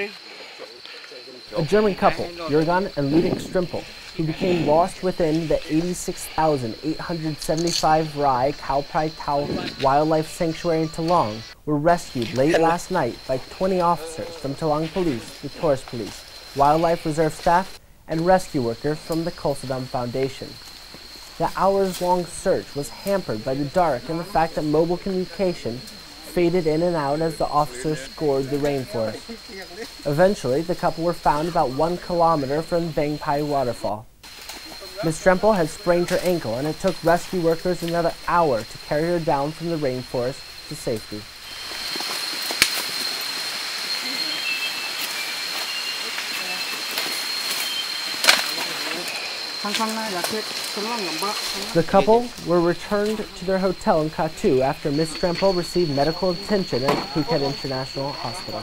A German couple, Jurgen and Ludecke Strempel, who became lost within the 86,875 Rai Khao Phra Wildlife Sanctuary in Thalang, were rescued late last night by 20 officers from Thalang Police, the Tourist Police, Wildlife Reserve staff, and rescue workers from the Kusoldharm Foundation. The hours-long search was hampered by the dark and the fact that mobile communication faded in and out as the officers scoured the rainforest. Eventually, the couple were found about one kilometer from Bang Pae waterfall. Ms. Strempel had sprained her ankle and it took rescue workers another hour to carry her down from the rainforest to safety. The couple were returned to their hotel in Kathu after Ms. Strempel received medical attention at Phuket International Hospital.